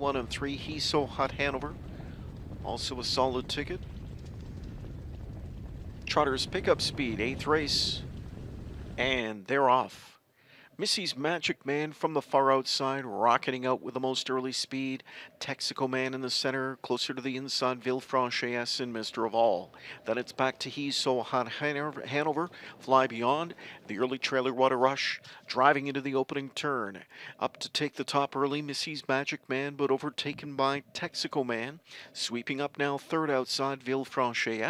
one and three. He's so hot Hanover. Also a solid ticket. Trotters pickup speed, eighth race. And they're off. Missy's Magic Man from the far outside, rocketing out with the most early speed. Texaco Man in the center, closer to the inside, Villefranche S and Mister of All. Then it's back to He's So Hot Hanover, Fly Beyond, the early trailer What a Rush, driving into the opening turn. Up to take the top early, Missy's Magic Man, but overtaken by Texaco Man. Sweeping up now, third outside, Villefranche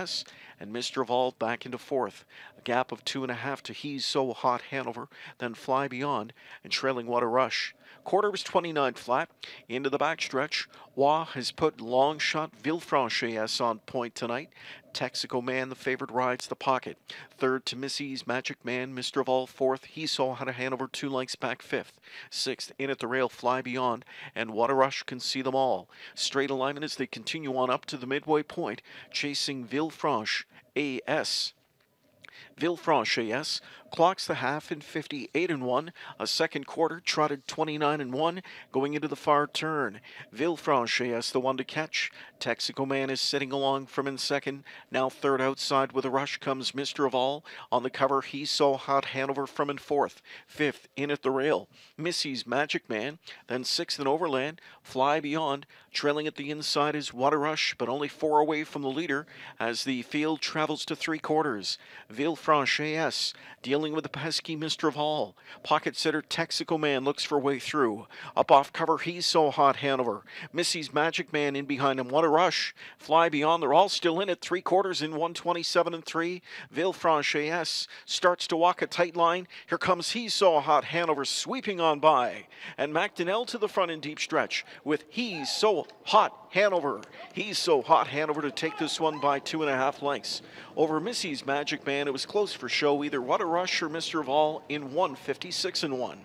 and Mr. All back into fourth. A gap of two and a half to He's So Hot Hanover, then Fly Beyond, and trailing What a Rush. Quarter was 29 flat. Into the backstretch, Wah has put long shot Villefranche on point tonight. Texaco Man, the favorite, rides the pocket. Third to Missy's Magic Man, Mr. of All fourth. He's So Hot Hanover two lengths back fifth. Sixth, in at the rail, Fly Beyond, and What a Rush can see them all. Straight alignment as they continue on up to the midway point, chasing Villefranche AS. Villefranche clocks the half in 58 and 1. A second quarter trotted 29 and 1 going into the far turn. Villefranche the one to catch. Texaco Man is sitting along from in second. Now third outside with a rush comes Mr. of All. On the cover, He's So Hot Hanover from in fourth. Fifth in at the rail. Missy's Magic Man. Then sixth in Overland. Fly Beyond. Trailing at the inside is a Rush, but only four away from the leader as the field travels to three quarters. Villefranche S. dealing with the pesky Mr. of All. Pocket sitter Texaco Man looks for a way through. Up off cover, he's so hot Hanover. Missy's Magic Man in behind him. What a rush. Fly beyond. They're all still in at Three quarters in 127 and 3. Villefranche starts to walk a tight line. Here comes He's So Hot Hanover sweeping on by. And McDonnell to the front in deep stretch with He's So Hot Hanover. He's So Hot Hanover to take this one by two and a half lengths. Over Missy's Magic Man, it was close for show either What a Rush or Mr. All in 156 and 1.